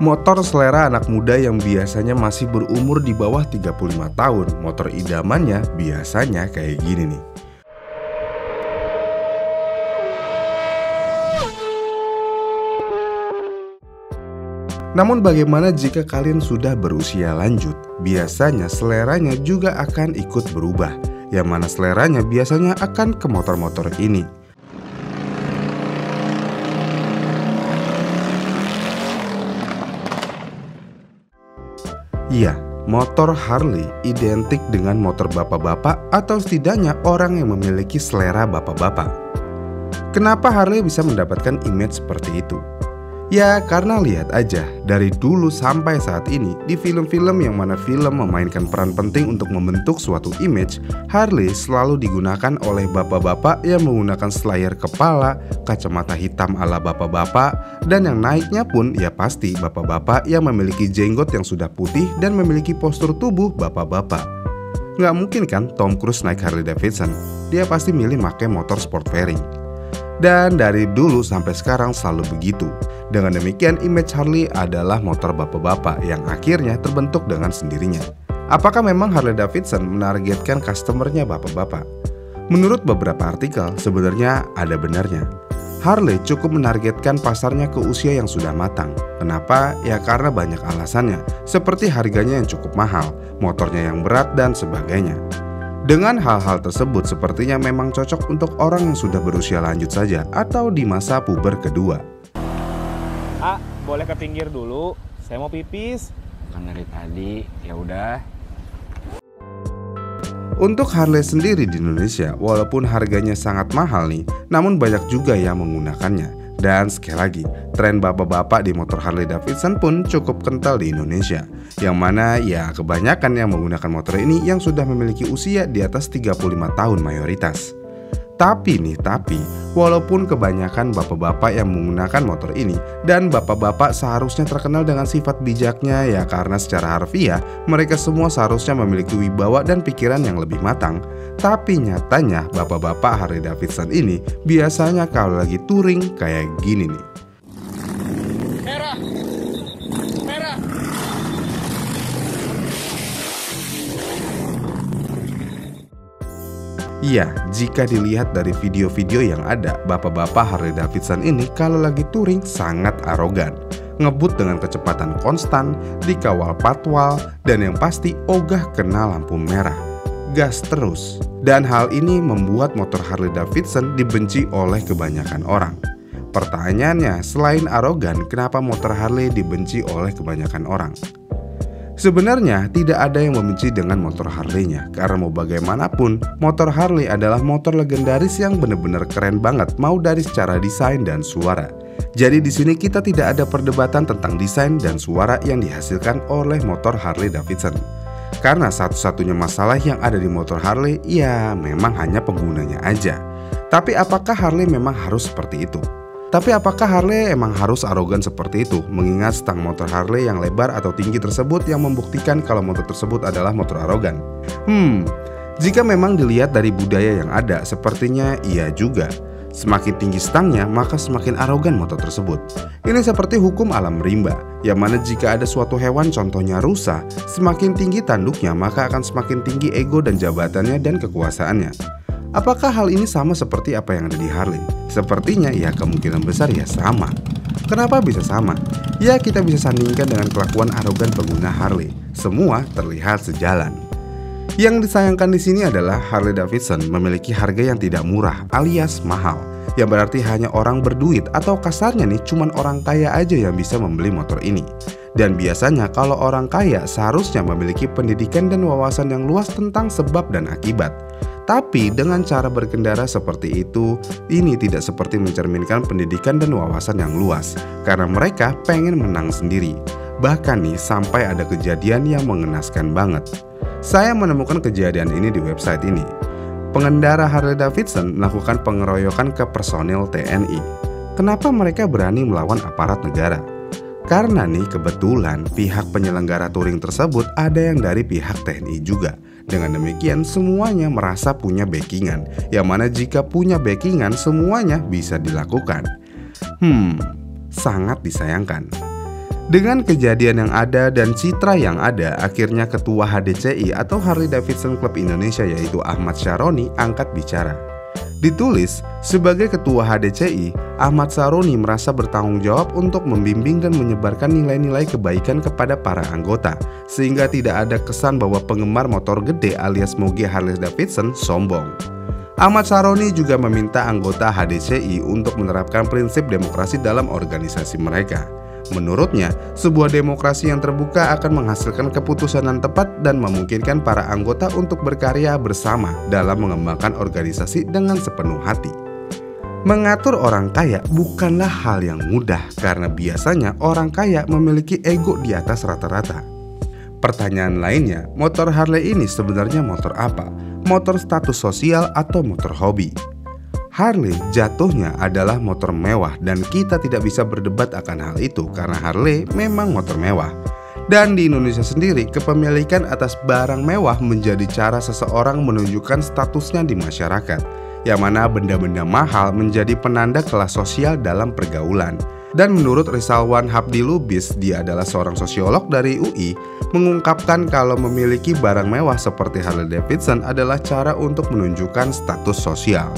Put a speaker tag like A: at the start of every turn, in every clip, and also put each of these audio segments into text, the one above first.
A: Motor selera anak muda yang biasanya masih berumur di bawah 35 tahun, motor idamannya biasanya kayak gini nih. Namun bagaimana jika kalian sudah berusia lanjut? Biasanya seleranya juga akan ikut berubah. Yang mana seleranya biasanya akan ke motor-motor ini. Iya, motor Harley identik dengan motor bapak-bapak atau setidaknya orang yang memiliki selera bapak-bapak. Kenapa Harley bisa mendapatkan image seperti itu? Ya karena lihat aja, dari dulu sampai saat ini di film-film yang mana film memainkan peran penting untuk membentuk suatu image, Harley selalu digunakan oleh bapak-bapak yang menggunakan slayer kepala, kacamata hitam ala bapak-bapak, dan yang naiknya pun ya pasti bapak-bapak yang memiliki jenggot yang sudah putih dan memiliki postur tubuh bapak-bapak. Nggak mungkin kan Tom Cruise naik Harley Davidson, dia pasti milih pakai motor sport fairing. Dan dari dulu sampai sekarang selalu begitu. Dengan demikian, image Harley adalah motor bapak-bapak yang akhirnya terbentuk dengan sendirinya. Apakah memang Harley Davidson menargetkan customernya bapak-bapak? Menurut beberapa artikel, sebenarnya ada benarnya. Harley cukup menargetkan pasarnya ke usia yang sudah matang. Kenapa? Ya karena banyak alasannya, seperti harganya yang cukup mahal, motornya yang berat, dan sebagainya. Dengan hal-hal tersebut sepertinya memang cocok untuk orang yang sudah berusia lanjut saja atau di masa puber kedua.
B: Ah, boleh ke pinggir dulu. Saya mau pipis.
C: Kan dari tadi, ya udah.
A: Untuk Harley sendiri di Indonesia, walaupun harganya sangat mahal nih, namun banyak juga yang menggunakannya. Dan sekali lagi, tren bapak-bapak di motor Harley Davidson pun cukup kental di Indonesia. Yang mana ya kebanyakan yang menggunakan motor ini yang sudah memiliki usia di atas 35 tahun mayoritas. Tapi nih, tapi walaupun kebanyakan bapak-bapak yang menggunakan motor ini dan bapak-bapak seharusnya terkenal dengan sifat bijaknya ya karena secara harfiah mereka semua seharusnya memiliki wibawa dan pikiran yang lebih matang. Tapi nyatanya bapak-bapak Harley Davidson ini biasanya kalau lagi touring kayak gini nih. Iya, jika dilihat dari video-video yang ada, bapak-bapak Harley Davidson ini kalau lagi touring sangat arogan. Ngebut dengan kecepatan konstan, dikawal patwal, dan yang pasti ogah kena lampu merah. Gas terus. Dan hal ini membuat motor Harley Davidson dibenci oleh kebanyakan orang. Pertanyaannya, selain arogan, kenapa motor Harley dibenci oleh kebanyakan orang? Sebenarnya tidak ada yang membenci dengan motor Harley-nya Karena mau bagaimanapun motor Harley adalah motor legendaris yang benar-benar keren banget Mau dari secara desain dan suara. Jadi di sini kita tidak ada perdebatan tentang desain dan suara yang dihasilkan oleh motor Harley Davidson. Karena satu-satunya masalah yang ada di motor Harley ya memang hanya penggunanya aja. Tapi apakah Harley memang harus seperti itu? Tapi apakah Harley emang harus arogan seperti itu? Mengingat stang motor Harley yang lebar atau tinggi tersebut yang membuktikan kalau motor tersebut adalah motor arogan. Hmm, jika memang dilihat dari budaya yang ada, sepertinya iya juga. Semakin tinggi stangnya, maka semakin arogan motor tersebut. Ini seperti hukum alam rimba, yang mana jika ada suatu hewan contohnya rusa, semakin tinggi tanduknya maka akan semakin tinggi ego dan jabatannya dan kekuasaannya. Apakah hal ini sama seperti apa yang ada di Harley? Sepertinya ya kemungkinan besar ya sama. Kenapa bisa sama? Ya kita bisa sandingkan dengan kelakuan arogan pengguna Harley. Semua terlihat sejalan. Yang disayangkan di sini adalah Harley Davidson memiliki harga yang tidak murah alias mahal. Yang berarti hanya orang berduit atau kasarnya nih cuman orang kaya aja yang bisa membeli motor ini. Dan biasanya kalau orang kaya seharusnya memiliki pendidikan dan wawasan yang luas tentang sebab dan akibat. Tapi dengan cara berkendara seperti itu, ini tidak seperti mencerminkan pendidikan dan wawasan yang luas, karena mereka pengen menang sendiri. Bahkan nih, sampai ada kejadian yang mengenaskan banget. Saya menemukan kejadian ini di website ini. Pengendara Harley Davidson melakukan pengeroyokan ke personil TNI. Kenapa mereka berani melawan aparat negara? Karena nih kebetulan pihak penyelenggara touring tersebut ada yang dari pihak TNI juga. Dengan demikian semuanya merasa punya backingan Yang mana jika punya backingan semuanya bisa dilakukan Hmm, sangat disayangkan Dengan kejadian yang ada dan citra yang ada, akhirnya ketua HDCI atau Harley Davidson Club Indonesia yaitu Ahmad Syaroni angkat bicara. Ditulis, sebagai ketua HDCI, Ahmad Saroni merasa bertanggung jawab untuk membimbing dan menyebarkan nilai-nilai kebaikan kepada para anggota, sehingga tidak ada kesan bahwa penggemar motor gede alias moge Harley Davidson sombong. Ahmad Saroni juga meminta anggota HDCI untuk menerapkan prinsip demokrasi dalam organisasi mereka. Menurutnya, sebuah demokrasi yang terbuka akan menghasilkan keputusan yang tepat dan memungkinkan para anggota untuk berkarya bersama dalam mengembangkan organisasi dengan sepenuh hati. Mengatur orang kaya bukanlah hal yang mudah karena biasanya orang kaya memiliki ego di atas rata-rata. Pertanyaan lainnya, motor Harley ini sebenarnya motor apa? Motor status sosial atau motor hobi? Harley jatuhnya adalah motor mewah dan kita tidak bisa berdebat akan hal itu karena Harley memang motor mewah. Dan di Indonesia sendiri, kepemilikan atas barang mewah menjadi cara seseorang menunjukkan statusnya di masyarakat, yang mana benda-benda mahal menjadi penanda kelas sosial dalam pergaulan. Dan menurut Rizalwan Habdi Lubis, dia adalah seorang sosiolog dari UI, mengungkapkan kalau memiliki barang mewah seperti Harley Davidson adalah cara untuk menunjukkan status sosial.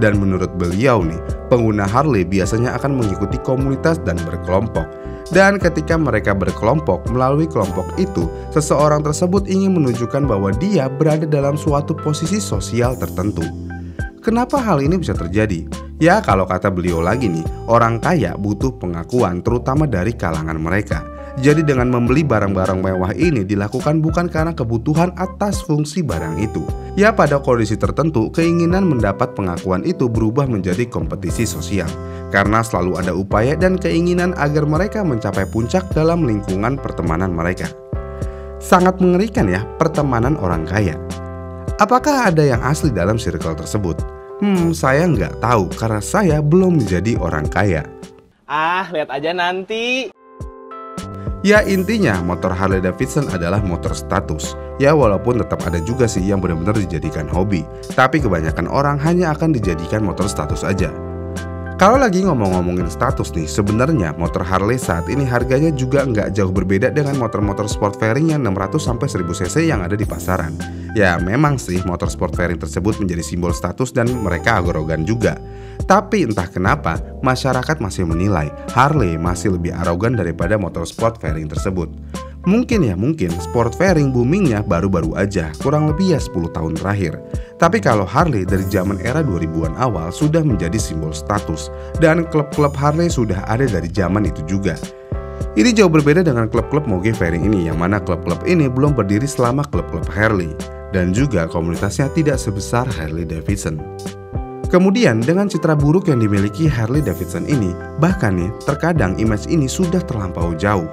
A: Dan menurut beliau nih, pengguna Harley biasanya akan mengikuti komunitas dan berkelompok. Dan ketika mereka berkelompok, melalui kelompok itu, seseorang tersebut ingin menunjukkan bahwa dia berada dalam suatu posisi sosial tertentu. Kenapa hal ini bisa terjadi? Ya, kalau kata beliau lagi nih, orang kaya butuh pengakuan, terutama dari kalangan mereka. Jadi dengan membeli barang-barang mewah ini dilakukan bukan karena kebutuhan atas fungsi barang itu. Ya pada kondisi tertentu, keinginan mendapat pengakuan itu berubah menjadi kompetisi sosial. Karena selalu ada upaya dan keinginan agar mereka mencapai puncak dalam lingkungan pertemanan mereka. Sangat mengerikan ya pertemanan orang kaya. Apakah ada yang asli dalam circle tersebut? Hmm, saya nggak tahu karena saya belum menjadi orang kaya.
B: Ah, lihat aja nanti.
A: Ya intinya motor Harley Davidson adalah motor status. Ya walaupun tetap ada juga sih yang benar-benar dijadikan hobi. Tapi kebanyakan orang hanya akan dijadikan motor status aja kalau lagi ngomong-ngomongin status nih, sebenarnya motor Harley saat ini harganya juga nggak jauh berbeda dengan motor-motor sport fairing yang 600 sampai 1000 cc yang ada di pasaran. Ya memang sih motor sport fairing tersebut menjadi simbol status dan mereka arogan juga. Tapi entah kenapa masyarakat masih menilai Harley masih lebih arogan daripada motor sport fairing tersebut. Mungkin ya mungkin sport fairing boomingnya baru-baru aja, kurang lebih ya 10 tahun terakhir. Tapi kalau Harley dari zaman era 2000-an awal sudah menjadi simbol status dan klub-klub Harley sudah ada dari zaman itu juga. Ini jauh berbeda dengan klub-klub moge fairing ini yang mana klub-klub ini belum berdiri selama klub-klub Harley dan juga komunitasnya tidak sebesar Harley Davidson. Kemudian dengan citra buruk yang dimiliki Harley Davidson ini, bahkan nih terkadang image ini sudah terlampau jauh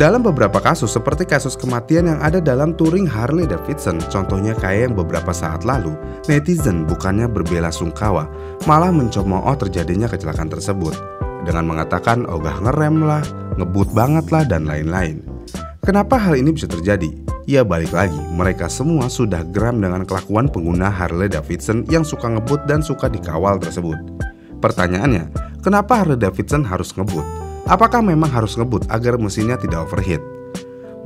A: dalam beberapa kasus seperti kasus kematian yang ada dalam touring Harley Davidson, contohnya kayak yang beberapa saat lalu, netizen bukannya berbela sungkawa, malah mencemooh terjadinya kecelakaan tersebut dengan mengatakan ogah ngerem lah, ngebut banget lah dan lain-lain. Kenapa hal ini bisa terjadi? Ya balik lagi, mereka semua sudah geram dengan kelakuan pengguna Harley Davidson yang suka ngebut dan suka dikawal tersebut. Pertanyaannya, kenapa Harley Davidson harus ngebut? Apakah memang harus ngebut agar mesinnya tidak overheat?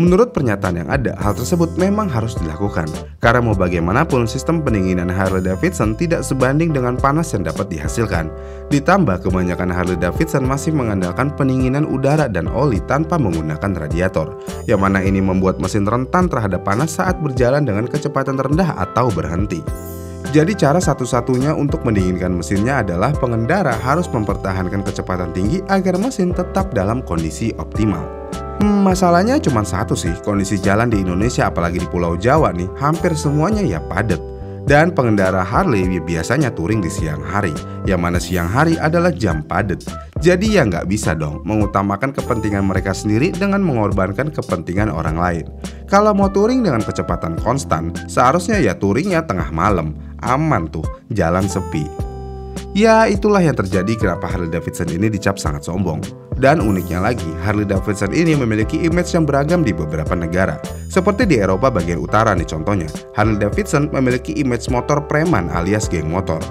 A: Menurut pernyataan yang ada, hal tersebut memang harus dilakukan karena mau bagaimanapun sistem pendinginan Harley Davidson tidak sebanding dengan panas yang dapat dihasilkan. Ditambah kebanyakan Harley Davidson masih mengandalkan pendinginan udara dan oli tanpa menggunakan radiator, yang mana ini membuat mesin rentan terhadap panas saat berjalan dengan kecepatan rendah atau berhenti. Jadi cara satu-satunya untuk mendinginkan mesinnya adalah pengendara harus mempertahankan kecepatan tinggi agar mesin tetap dalam kondisi optimal. Hmm, masalahnya cuma satu sih, kondisi jalan di Indonesia apalagi di Pulau Jawa nih, hampir semuanya ya padat. Dan pengendara Harley biasanya touring di siang hari, yang mana siang hari adalah jam padat. Jadi ya nggak bisa dong mengutamakan kepentingan mereka sendiri dengan mengorbankan kepentingan orang lain. Kalau mau touring dengan kecepatan konstan, seharusnya ya touringnya tengah malam, aman tuh, jalan sepi. Ya itulah yang terjadi kenapa Harley Davidson ini dicap sangat sombong. Dan uniknya lagi, Harley Davidson ini memiliki image yang beragam di beberapa negara. Seperti di Eropa bagian utara nih contohnya, Harley Davidson memiliki image motor preman alias geng motor.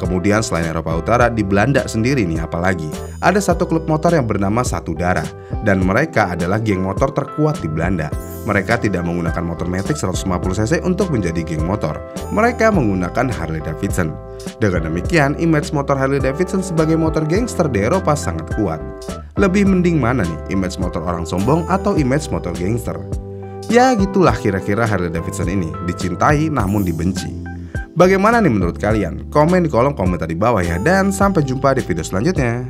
A: Kemudian selain Eropa Utara, di Belanda sendiri nih apalagi. Ada satu klub motor yang bernama Satu Darah. Dan mereka adalah geng motor terkuat di Belanda. Mereka tidak menggunakan motor Matic 150cc untuk menjadi geng motor. Mereka menggunakan Harley Davidson. Dengan demikian, image motor Harley Davidson sebagai motor gangster di Eropa sangat kuat. Lebih mending mana nih, image motor orang sombong atau image motor gangster? Ya gitulah kira-kira Harley Davidson ini, dicintai namun dibenci. Bagaimana nih menurut kalian? Komen di kolom komentar di bawah ya dan sampai jumpa di video selanjutnya.